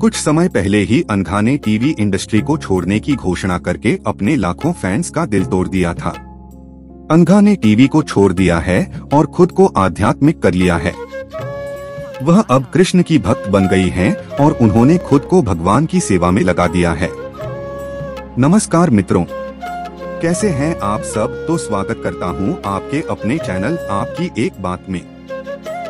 कुछ समय पहले ही अनघा ने टीवी इंडस्ट्री को छोड़ने की घोषणा करके अपने लाखों फैंस का दिल तोड़ दिया था। अनघा ने टीवी को छोड़ दिया है और खुद को आध्यात्मिक कर लिया है। वह अब कृष्ण की भक्त बन गई हैं और उन्होंने खुद को भगवान की सेवा में लगा दिया है। नमस्कार मित्रों। कैसे हैं आप सब? तो स्वागत करता हूँ आपके अपने चैनल आपकी एक बात में।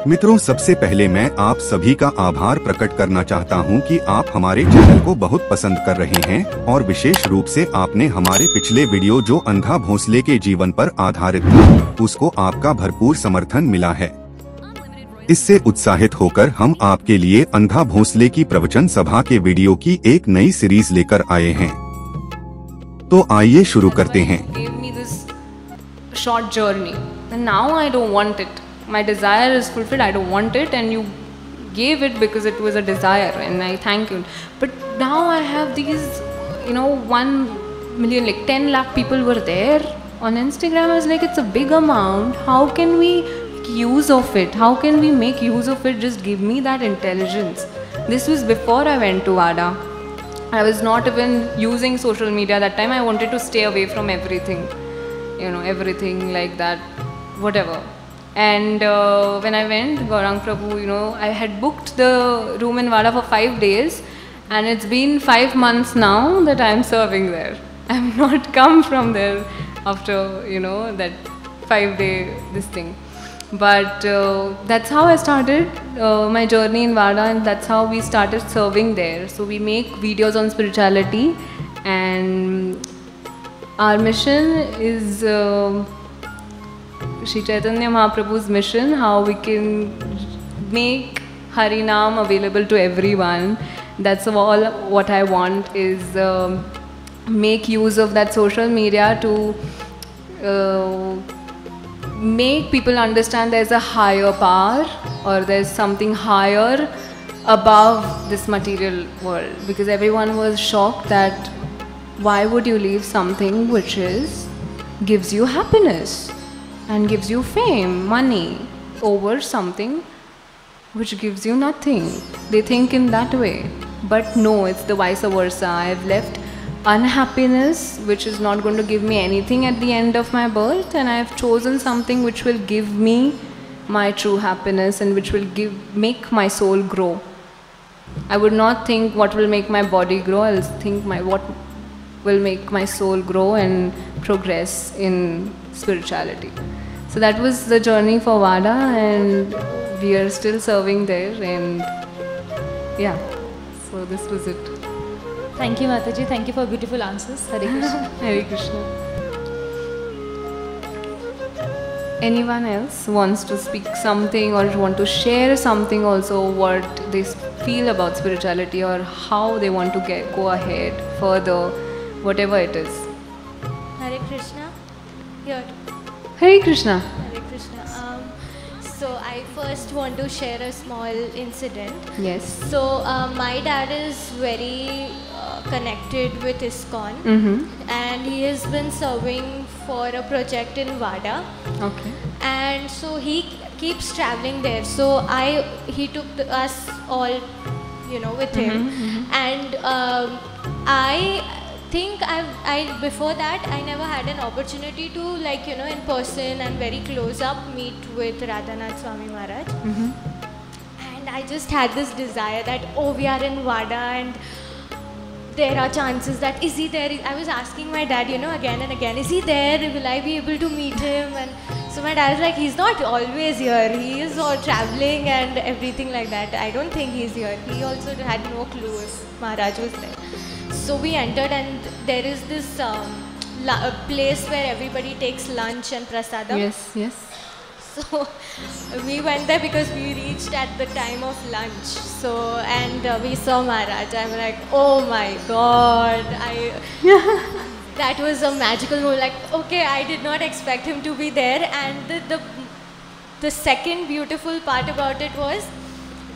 मित्रों, सबसे पहले मैं आप सभी का आभार प्रकट करना चाहता हूँ कि आप हमारे चैनल को बहुत पसंद कर रहे हैं और विशेष रूप से आपने हमारे पिछले वीडियो जो अंधा भोसले के जीवन पर आधारित था, उसको आपका भरपूर समर्थन मिला है। इससे उत्साहित होकर हम आपके लिए अंधा भोसले की प्रवचन सभा के वीडियो की एक नई सीरीज़ लेकर आए हैं। तो आइए शुरू करते हैं। Short journey. And now i don't want it. My desire is fulfilled i don't want it and you gave it because it was a desire and i thank you. But now i have these you know 1 million like 10 lakh people were there on instagram. I was like it's a big amount. How can we use of it? How can we make use of it? Just give me that intelligence. This was before i went to Vada I was not even using social media that time. I wanted to stay away from everything, you know, everything like that, whatever. And uh, when I went, Gaurang Prabhu, you know, I had booked the room in Vada for five days, and it's been five months now that I'm serving there. I've not come from there after, you know, that five day this thing but uh, that's how I started uh, my journey in Vada, and that's how we started serving there. So we make videos on spirituality, and our mission is uh, Sri Chaitanya Mahaprabhu's mission how we can make Harinam available to everyone. That's all what I want is um, make use of that social media to. Uh, make people understand there's a higher power or there's something higher above this material world because everyone was shocked that why would you leave something which is gives you happiness and gives you fame money over something which gives you nothing. They think in that way. But no it's the vice versa. I've left unhappiness which is not going to give me anything at the end of my birth and i have chosen something which will give me my true happiness and which will give make my soul grow. I would not think what will make my body grow. I'll think my what will make my soul grow and progress in spirituality so that was the journey for vada and we are still serving there and yeah so this was it Thank you, Mataji. Thank you for beautiful answers. Hare Krishna. Hare Krishna. Anyone else wants to speak something or want to share something also what they feel about spirituality or how they want to get go ahead further, whatever it is. Hare Krishna. Hare Krishna. Um, so I first want to share a small incident. Yes. So uh, my dad is very uh, connected with ISKCON Mm-hmm. and he has been serving for a project in Vada Okay. and so he keeps traveling there so i he took the, us all you know with him and um, i think i i before that i never had an opportunity to like you know in person and very close up meet with radhanath swami maharaj. Mm-hmm. And i just had this desire that oh we are in vada and there are chances that is he there? I was asking my dad you know again and again is he there? Will i be able to meet him? And so my dad was like he's not always here. He is all traveling and everything like that. I don't think he's here. He also had no clue if maharaj was there. So we entered and there is this um, la- a place where everybody takes lunch and prasadam Yes, yes. so we went there because we reached at the time of lunch. So and uh, we saw Maharaj. I'm like, oh my god! I that was a magical moment. Like, okay, I did not expect him to be there. And the the, the second beautiful part about it was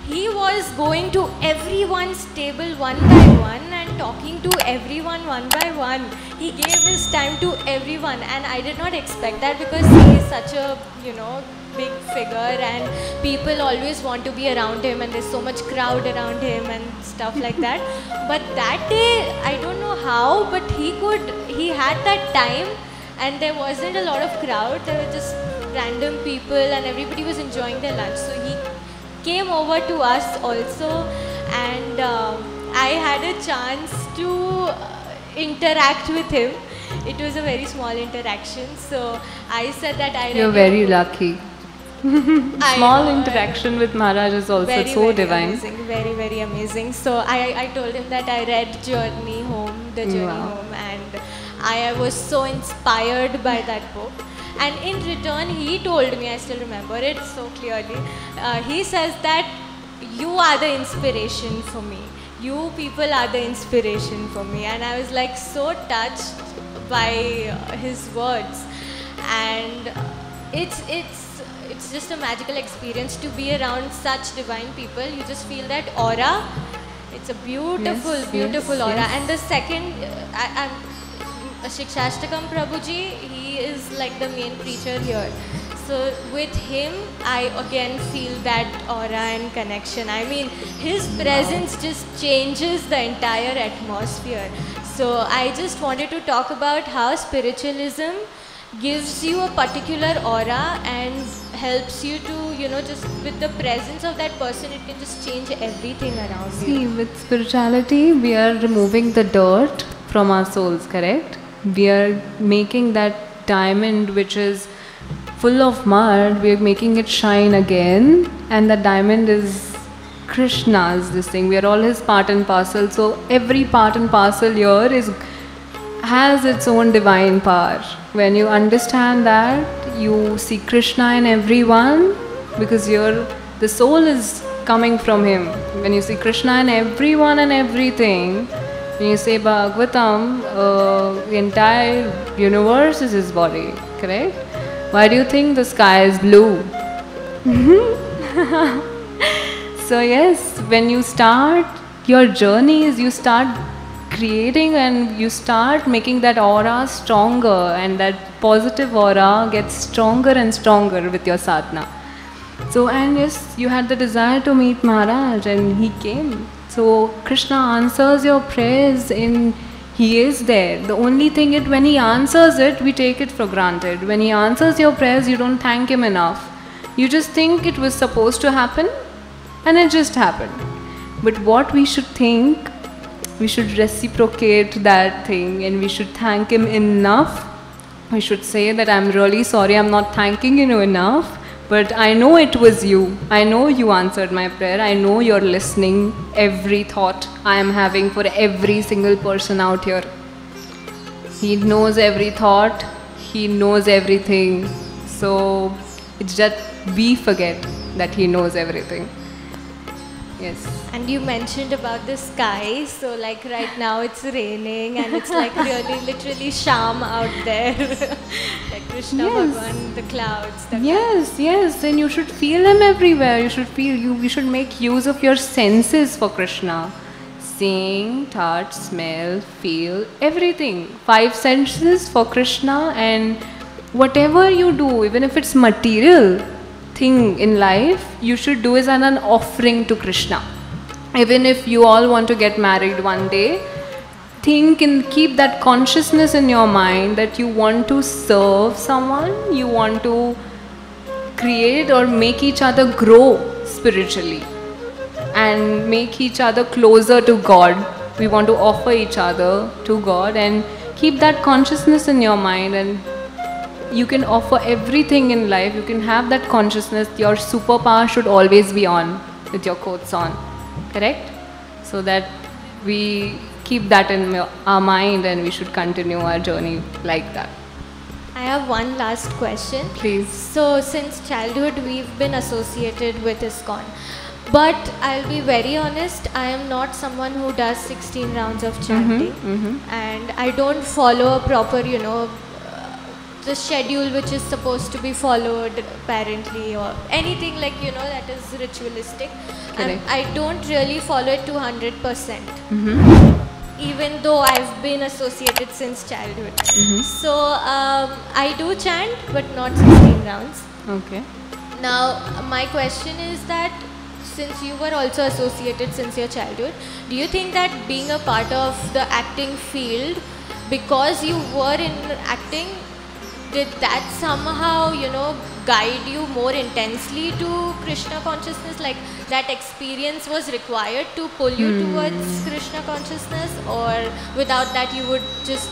he was going to everyone's table one by one and talking to everyone one by one. He gave his time to everyone, and I did not expect that because he is such a you know big figure, and people always want to be around him, and there's so much crowd around him and stuff like that. But that day, I don't know how, but he could, he had that time, and there wasn't a lot of crowd. There were just random people, and everybody was enjoying their lunch. So he came over to us also, and um, I had a chance to uh, interact with him. It was a very small interaction, so I said that I You're really- very lucky. Small know, interaction with Maharaj is also very, so very divine. amazing, very very amazing. So I, I told him that I read Journey Home, the Journey Wow. Home, and I was so inspired by that book. And in return, he told me, I still remember it so clearly. Uh, he says that you are the inspiration for me. You people are the inspiration for me, and I was like so touched by uh, his words, and it's it's it's just a magical experience to be around such divine people. You just feel that aura. It's a beautiful, Yes, beautiful yes, aura. yes. And the second, uh, I, I'm Shikshashtakam Prabhuji, he is like the main preacher here. So with him, I again feel that aura and connection. I mean, his presence just changes the entire atmosphere. So I just wanted to talk about how spiritualism gives you a particular aura and helps you to, you know, just with the presence of that person, it can just change everything around you. See, with spirituality, we are removing the dirt from our souls, correct? We are making that diamond which is full of mud, we are making it shine again, and the diamond is Krishna's this thing. We are all his part and parcel. So every part and parcel here is has its own divine power. When you understand that, you see Krishna in everyone because you're the soul is coming from him. When you see Krishna in everyone and everything, when you say Bhagavatam, uh, the entire universe is his body, correct? Why do you think the sky is blue? So, yes, when you start your journeys, you start creating and you start making that aura stronger, and that positive aura gets stronger and stronger with your sadhana. So, and yes, you had the desire to meet Maharaj, and he came. So, Krishna answers your prayers in he is there. The only thing is when he answers it, we take it for granted. When he answers your prayers, you don't thank him enough. You just think it was supposed to happen and it just happened. But what we should think, we should reciprocate that thing and we should thank him enough. We should say that I'm really sorry, I'm not thanking you enough, but I know it was you. I know you answered my prayer. I know you're listening every thought I am having for every single person out here. He knows every thought, He knows everything. So it's just we forget that He knows everything. Yes. And you mentioned about the sky, so like right now it's raining and it's like really literally Shyam out there. like Krishna Yes. Bhagwan, the clouds. The Yes, yes, and you should feel him everywhere. You should feel you. You should make use of your senses for Krishna. Seeing, touch, smell, feel, everything. Five senses for Krishna, and whatever you do, even if it's material thing in life, you should do as an, an offering to Krishna. Even if you all want to get married one day, think and keep that consciousness in your mind that you want to serve someone, you want to create or make each other grow spiritually and make each other closer to God. We want to offer each other to God and keep that consciousness in your mind and you can offer everything in life. You can have that consciousness. Your superpower should always be on with your quotes on. Correct? So that we keep that in our mind and we should continue our journey like that. I have one last question. Please. So, since childhood, we've been associated with ISKCON. But I'll be very honest, I am not someone who does 16 rounds of mm-hmm, chanting. Mm-hmm. And I don't follow a proper, you know, the schedule which is supposed to be followed apparently or anything like, you know, that is ritualistic. And Correct. I don't really follow it to 100%. Even though I've been associated since childhood. So um, I do chant, but not 16 rounds. Okay. Now, my question is that since you were also associated since your childhood, do you think that being a part of the acting field, because you were in acting, did that somehow, you know, guide you more intensely to Krishna consciousness? Like that experience was required to pull you towards Krishna consciousness, or without that, you would just,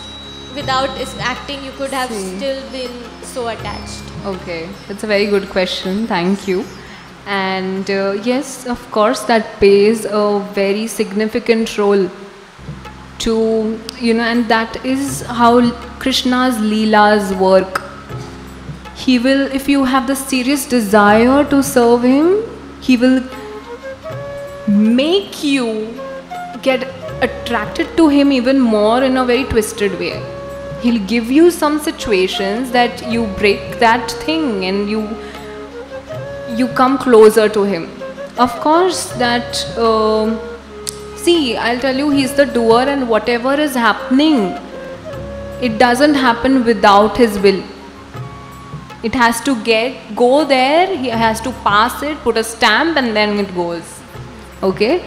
without acting, you could have See. still been so attached? Okay, that's a very good question. Thank you. And uh, yes, of course, that plays a very significant role to, you know, and that is how Krishna's Leelas work. He will, if you have the serious desire to serve him, he will make you get attracted to him even more in a very twisted way. He'll give you some situations that you break that thing and you you come closer to him. Of course, that um see, I'll tell you, he's the doer, and whatever is happening, it doesn't happen without his will. It has to get go there. He has to pass it, put a stamp, and then it goes. Okay,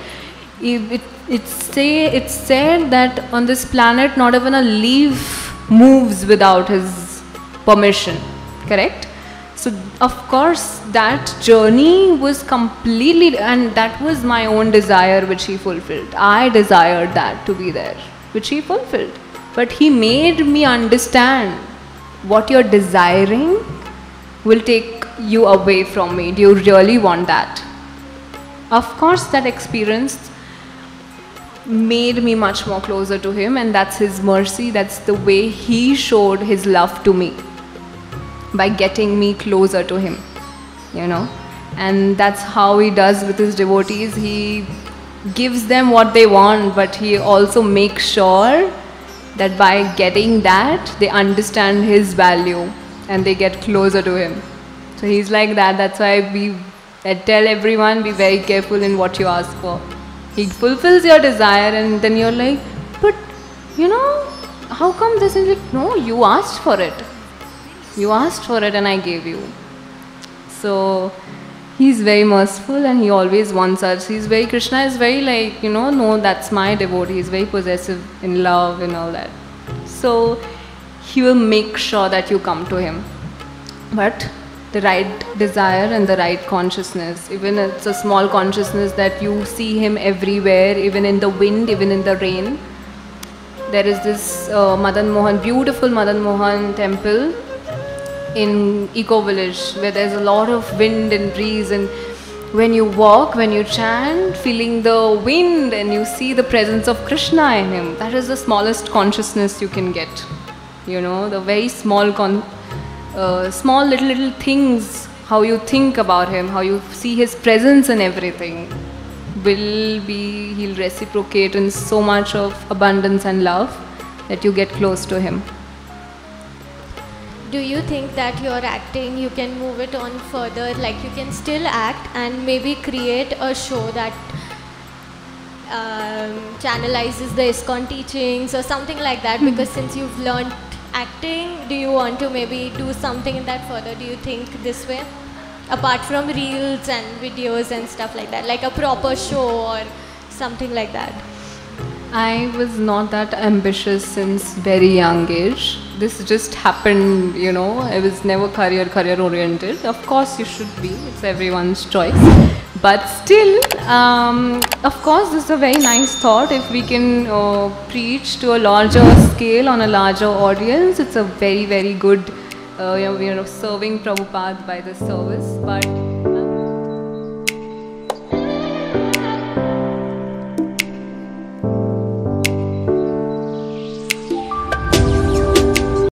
If it, it's say it's said that on this planet, not even a leaf moves without his permission. Correct. So of course that journey was completely, and that was my own desire which he fulfilled. I desired that to be there, which he fulfilled. But he made me understand what you're desiring will take you away from me. Do you really want that? Of course, that experience made me much more closer to him, and that's his mercy. That's the way he showed his love to me by getting me closer to him, you know. And that's how he does with his devotees. He gives them what they want, but he also makes sure that by getting that, they understand his value and they get closer to him. So he's like that. That's why we I tell everyone be very careful in what you ask for. He fulfills your desire, and then you're like, but you know, how come this is like, no, you asked for it. You asked for it, and I gave you. So he's very merciful and he always wants us. He's very, Krishna is very like, you know, no, that's my devotee. He's very possessive in love and all that. So he will make sure that you come to him. But the right desire and the right consciousness, even it's a small consciousness that you see him everywhere, even in the wind, even in the rain. There is this uh, Madan Mohan, beautiful Madan Mohan temple in Eco Village where there's a lot of wind and breeze and when you walk, when you chant, feeling the wind and you see the presence of Krishna in him, that is the smallest consciousness you can get. You know, the very small, con- uh, small little little things, how you think about him, how you see his presence and everything, will be he'll reciprocate in so much of abundance and love that you get close to him. Do you think that your acting, you can move it on further, like you can still act and maybe create a show that um, channelizes the ISKCON teachings or something like that? Because since you've learned acting, do you want to maybe do something in that further? Do you think this way? Apart from reels and videos and stuff like that, like a proper show or something like that. I was not that ambitious since very young age. This just happened, you know. I was never career career oriented. Of course, you should be. It's everyone's choice. But still, um, of course, this is a very nice thought. If we can uh, preach to a larger scale on a larger audience, it's a very very good, uh, you know, serving Prabhupada by this service. But